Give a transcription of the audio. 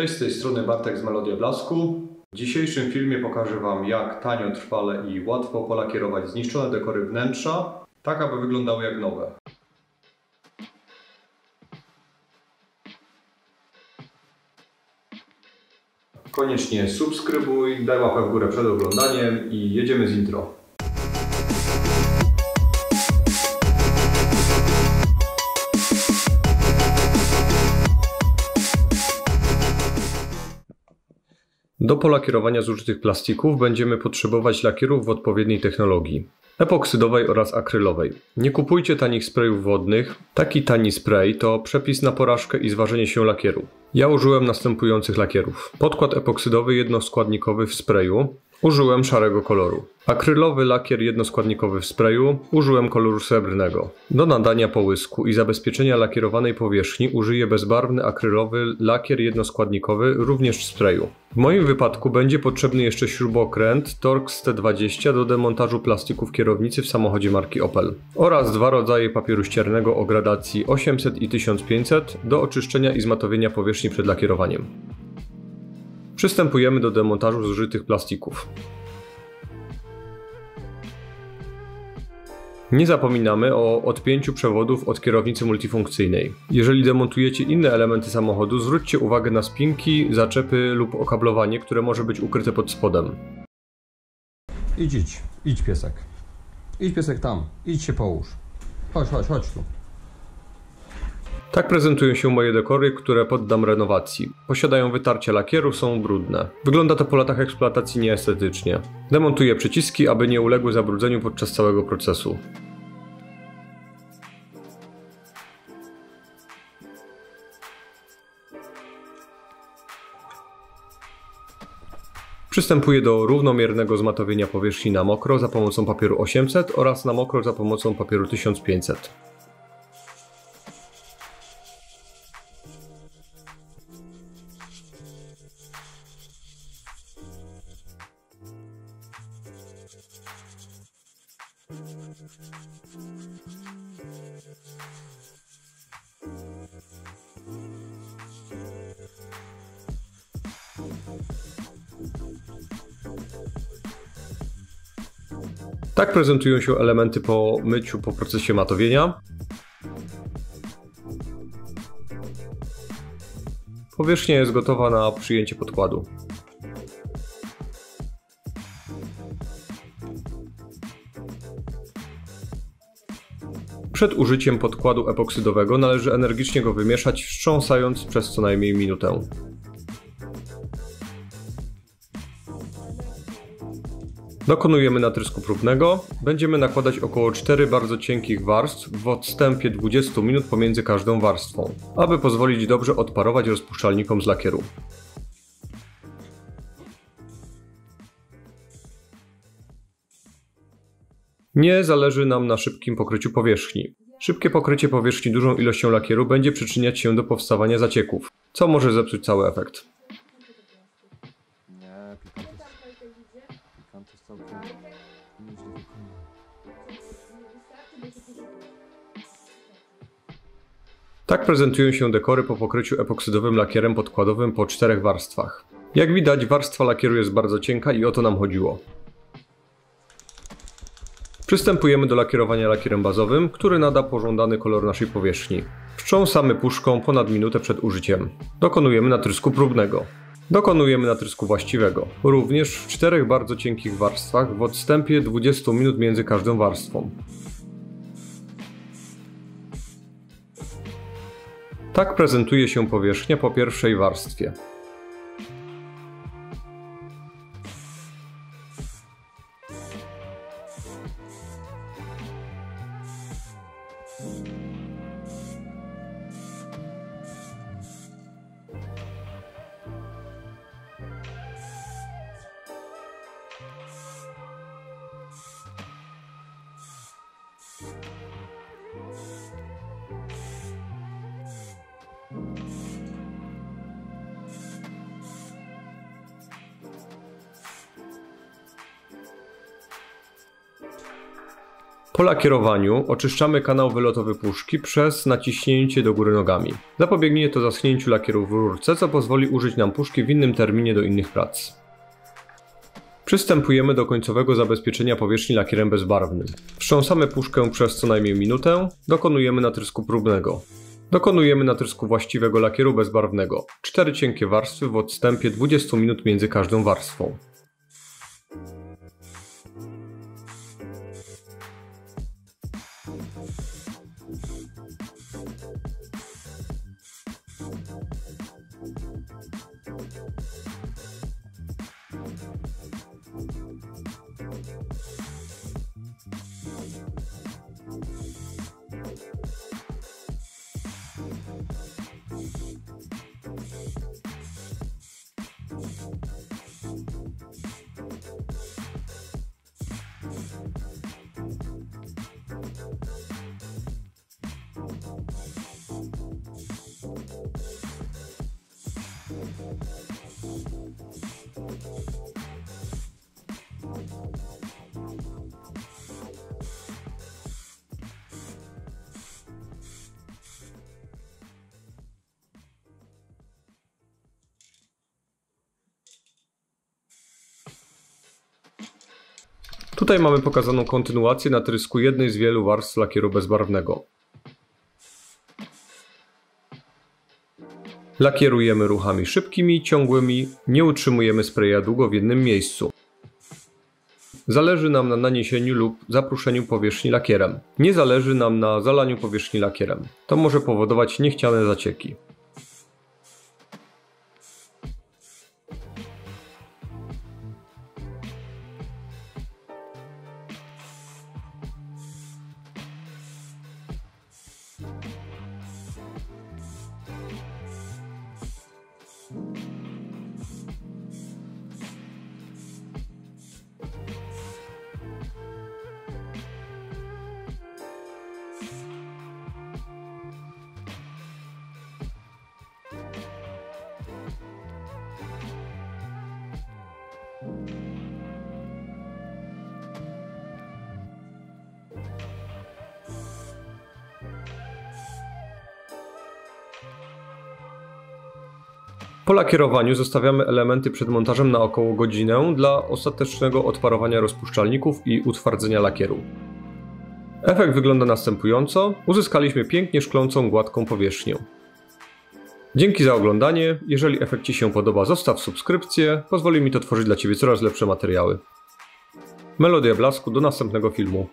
Cześć, z tej strony Bartek z Melodia Blasku. W dzisiejszym filmie pokażę Wam, jak tanio, trwale i łatwo polakierować zniszczone dekory wnętrza, tak aby wyglądały jak nowe. Koniecznie subskrybuj, daj łapę w górę przed oglądaniem i jedziemy z intro. Do polakierowania zużytych plastików będziemy potrzebować lakierów w odpowiedniej technologii epoksydowej oraz akrylowej. Nie kupujcie tanich sprayów wodnych. Taki tani spray to przepis na porażkę i zważenie się lakieru. Ja użyłem następujących lakierów. Podkład epoksydowy jednoskładnikowy w sprayu, Użyłem szarego koloru. Akrylowy lakier jednoskładnikowy w sprayu użyłem koloru srebrnego. Do nadania połysku i zabezpieczenia lakierowanej powierzchni użyję bezbarwny akrylowy lakier jednoskładnikowy również w sprayu. W moim wypadku będzie potrzebny jeszcze śrubokręt Torx T20 do demontażu plastików kierownicy w samochodzie marki Opel oraz dwa rodzaje papieru ściernego o gradacji 800 i 1500 do oczyszczenia i zmatowienia powierzchni przed lakierowaniem. Przystępujemy do demontażu zużytych plastików. Nie zapominamy o odpięciu przewodów od kierownicy multifunkcyjnej. Jeżeli demontujecie inne elementy samochodu, zwróćcie uwagę na spinki, zaczepy lub okablowanie, które może być ukryte pod spodem. Idź, idź, idź piesek. Idź piesek tam, idź się połóż. Chodź, chodź, chodź tu. Tak prezentują się moje dekory, które poddam renowacji. Posiadają wytarcie lakieru, są brudne. Wygląda to po latach eksploatacji nieestetycznie. Demontuję przyciski, aby nie uległy zabrudzeniu podczas całego procesu. Przystępuję do równomiernego zmatowienia powierzchni na mokro za pomocą papieru 800 oraz na mokro za pomocą papieru 1500. Tak prezentują się elementy po myciu, po procesie matowienia. Powierzchnia jest gotowa na przyjęcie podkładu. Przed użyciem podkładu epoksydowego należy energicznie go wymieszać, wstrząsając przez co najmniej minutę. Dokonujemy natrysku próbnego. Będziemy nakładać około 4 bardzo cienkich warstw w odstępie 20 minut pomiędzy każdą warstwą, aby pozwolić dobrze odparować rozpuszczalnikom z lakieru. Nie zależy nam na szybkim pokryciu powierzchni. Szybkie pokrycie powierzchni dużą ilością lakieru będzie przyczyniać się do powstawania zacieków, co może zepsuć cały efekt. Nie, pikant jest, pikant jest całkiem nieźle wykonany. Tak prezentują się dekory po pokryciu epoksydowym lakierem podkładowym po czterech warstwach. Jak widać, warstwa lakieru jest bardzo cienka i o to nam chodziło. Przystępujemy do lakierowania lakierem bazowym, który nada pożądany kolor naszej powierzchni. Wstrząsamy puszką ponad minutę przed użyciem. Dokonujemy natrysku próbnego. Dokonujemy natrysku właściwego. Również w czterech bardzo cienkich warstwach w odstępie 20 minut między każdą warstwą. Tak prezentuje się powierzchnia po pierwszej warstwie. Po lakierowaniu oczyszczamy kanał wylotowy puszki przez naciśnięcie do góry nogami. Zapobiegnie to zaschnięciu lakieru w rurce, co pozwoli użyć nam puszki w innym terminie do innych prac. Przystępujemy do końcowego zabezpieczenia powierzchni lakierem bezbarwnym. Wstrząsamy puszkę przez co najmniej minutę, dokonujemy natrysku próbnego. Dokonujemy natrysku właściwego lakieru bezbarwnego. Cztery cienkie warstwy w odstępie 20 minut między każdą warstwą. Tutaj mamy pokazaną kontynuację natrysku jednej z wielu warstw lakieru bezbarwnego. Lakierujemy ruchami szybkimi, ciągłymi, nie utrzymujemy spraya długo w jednym miejscu. Zależy nam na naniesieniu lub zapruszeniu powierzchni lakierem. Nie zależy nam na zalaniu powierzchni lakierem. To może powodować niechciane zacieki. Po lakierowaniu zostawiamy elementy przed montażem na około godzinę dla ostatecznego odparowania rozpuszczalników i utwardzenia lakieru. Efekt wygląda następująco. Uzyskaliśmy pięknie szklącą, gładką powierzchnię. Dzięki za oglądanie. Jeżeli efekt Ci się podoba, zostaw subskrypcję. Pozwoli mi to tworzyć dla Ciebie coraz lepsze materiały. Melodia Blasku do następnego filmu.